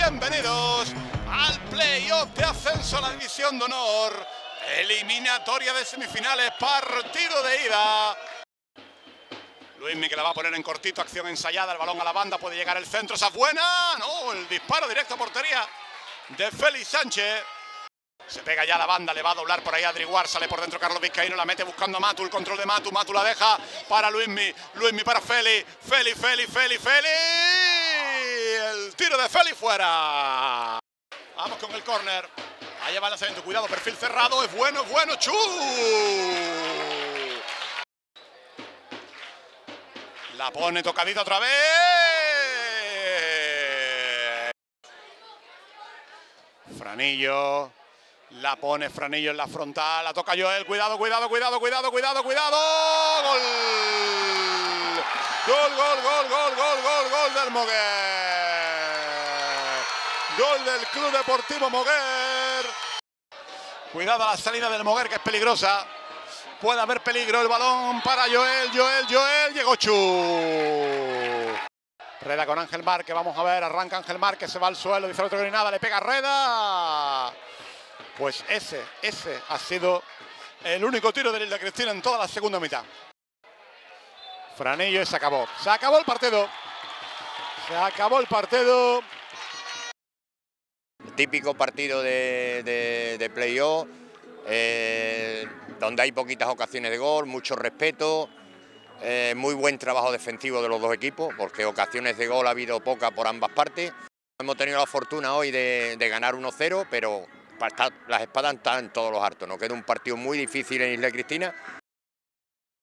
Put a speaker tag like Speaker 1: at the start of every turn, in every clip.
Speaker 1: bienvenidos al playoff de ascenso a la División de Honor. Eliminatoria de semifinales, partido de ida. Luismi que la va a poner en cortito, acción ensayada, el balón a la banda, puede llegar el centro, esa es buena. No, el disparo directo a portería de Félix Sánchez. Se pega ya la banda, le va a doblar por ahí a Adriguar, sale por dentro Carlos Vizcaíno, la mete buscando a Matu, el control de Matu, Matu la deja para Luismi, Luismi para Feli, Feli, Feli, Feli, Feli. Tiro de Feli fuera. Vamos con el córner. Ahí va el lanzamiento, cuidado, perfil cerrado, es bueno, bueno, chu. La pone tocadita otra vez. Franillo. La pone Franillo en la frontal. La toca Joel. Cuidado, cuidado, cuidado, cuidado, cuidado, cuidado. Gol. Gol, gol, gol, gol, gol, gol, gol del Moguer. Gol del Club Deportivo Moguer. Cuidado a la salida del Moguer que es peligrosa. Puede haber peligro el balón para Joel, Joel, Joel. Llegó Chu. Reda con Ángel Márquez, vamos a ver, arranca Ángel Márquez, se va al suelo, dice el otro que nada, le pega Reda. Pues ese, ese ha sido el único tiro de Lila Cristina en toda la segunda mitad. Franillo y se acabó. Se acabó el partido. Se acabó el partido.
Speaker 2: Típico partido de, de, de playoff, eh, donde hay poquitas ocasiones de gol, mucho respeto, eh, muy buen trabajo defensivo de los dos equipos, porque ocasiones de gol ha habido pocas por ambas partes. Hemos tenido la fortuna hoy de, de ganar 1-0, pero las espadas están en todos los hartos. Nos queda un partido muy difícil en Isla Cristina.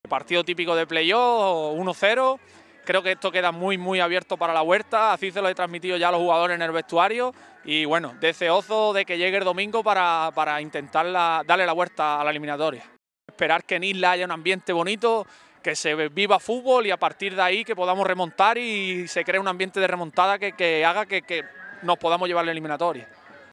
Speaker 3: Partido típico de playoff, 1-0. Creo que esto queda muy, muy abierto para la huerta. Así se lo he transmitido ya a los jugadores en el vestuario. Y bueno, deseoso de que llegue el domingo para, para intentar darle la vuelta a la eliminatoria. Esperar que en Isla haya un ambiente bonito, que se viva fútbol y a partir de ahí que podamos remontar y se cree un ambiente de remontada que, que haga que, que nos podamos llevar la eliminatoria.